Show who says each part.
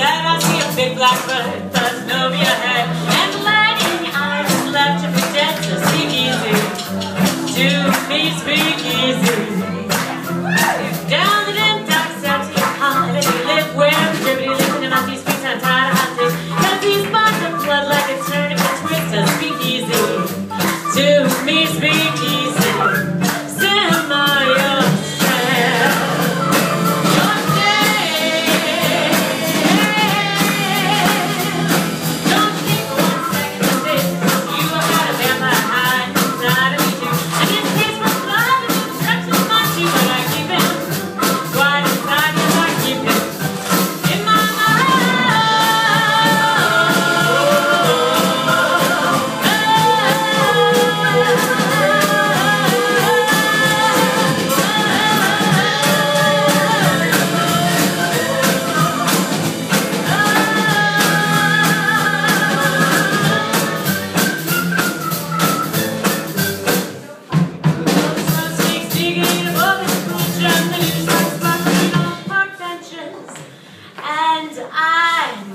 Speaker 1: Said I see a big black bird buzzing over your head, and lighting eyes left to pretend to speak easy. To me, speak easy. Down the dim dark steps, how did he live where? Dribbity living in empty streets and I'm tired of hunting. Cause he's spots of blood like a tourniquet twist to speak easy. To me, speak easy. Simmer And I